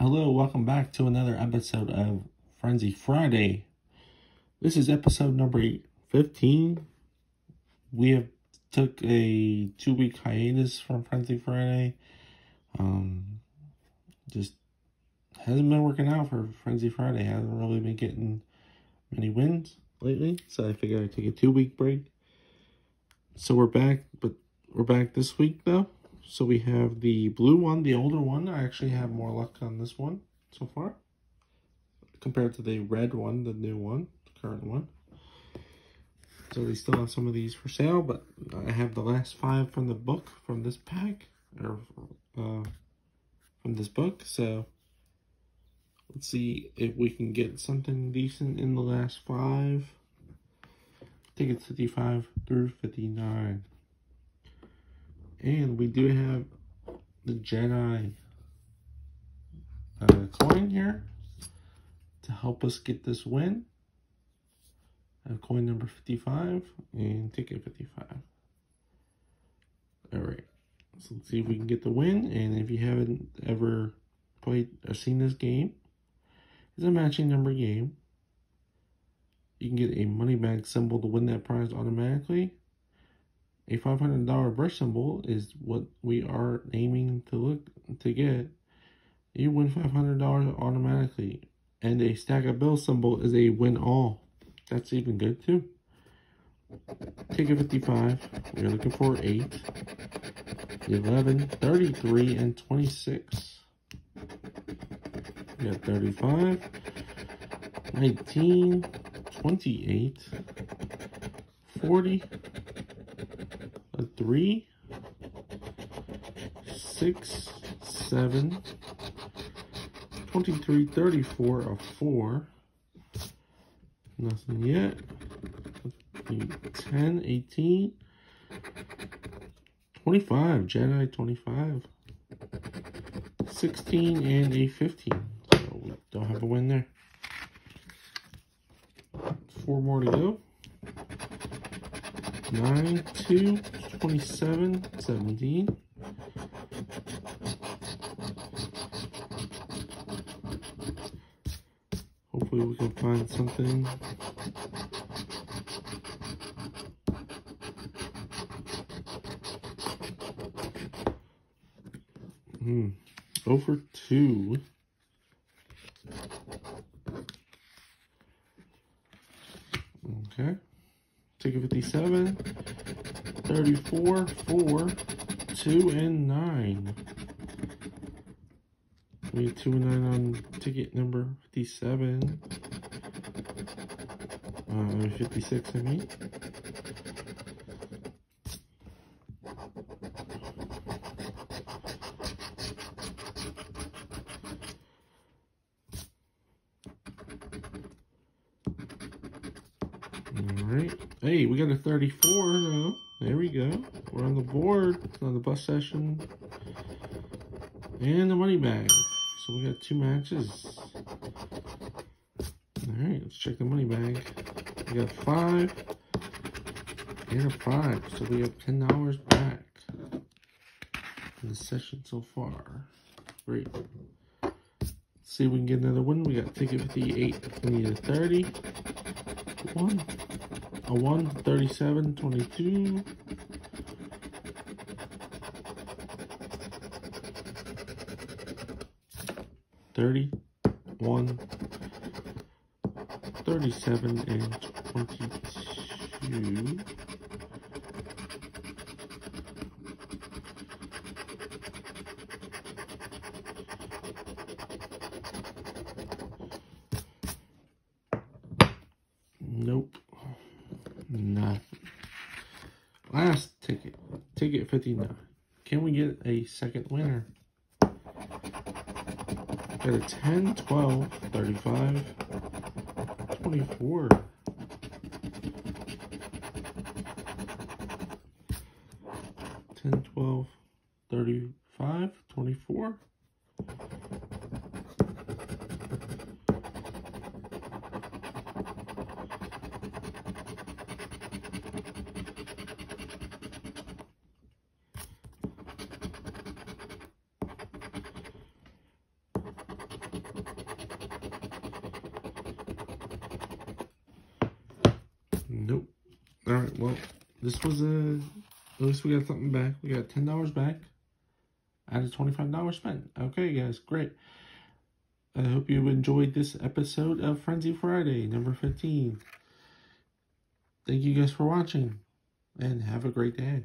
Hello, welcome back to another episode of Frenzy Friday. This is episode number 15. We have took a two week hiatus from Frenzy Friday. Um, just hasn't been working out for Frenzy Friday. Hasn't really been getting many wins lately, so I figured I'd take a two week break. So we're back, but we're back this week though. So we have the blue one, the older one. I actually have more luck on this one so far compared to the red one, the new one, the current one. So they still have some of these for sale, but I have the last five from the book from this pack or uh, from this book. So let's see if we can get something decent in the last five. I think it's 55 through 59. And we do have the Jedi uh, coin here to help us get this win. I have coin number 55 and ticket 55. Alright, so let's see if we can get the win. And if you haven't ever played or seen this game, it's a matching number game. You can get a money bag symbol to win that prize automatically. A $500 brush symbol is what we are aiming to look to get. You win $500 automatically. And a stack of bill symbol is a win all. That's even good too. Take a 55. We're looking for 8, 11, 33, and 26. We got 35, 19, 28, 40, 3, 6, 7, 23, 34, a 4. Nothing yet. 10, 18, 25, Jedi 25, 16, and a 15. So we don't have a win there. Four more to go. 9, 2, 27, 17. Hopefully we can find something. Hmm. Over two. Okay. Ticket 57, 34, 4, 2, and 9. We have 2 and 9 on ticket number 57. Uh, 56, I mean. Alright. Hey, we got a 34 now. There we go. We're on the board. On the bus session. And the money bag. So we got two matches. Alright, let's check the money bag. We got five and a five. So we have $10 back in the session so far. Great. Let's see if we can get another one. We got ticket 58. We need a 30. One. A 1, 37, 22. Thirty, one, thirty-seven, and twenty-two. Nope. Nothing. Last ticket. Ticket 59. Can we get a second winner? Got a 10, 12, 35, 24. Ten, twelve, thirty-five, twenty-four. Nope. All right. Well, this was a. At least we got something back. We got ten dollars back. Out of twenty five dollars spent. Okay, guys, great. I hope you enjoyed this episode of Frenzy Friday, number fifteen. Thank you guys for watching, and have a great day.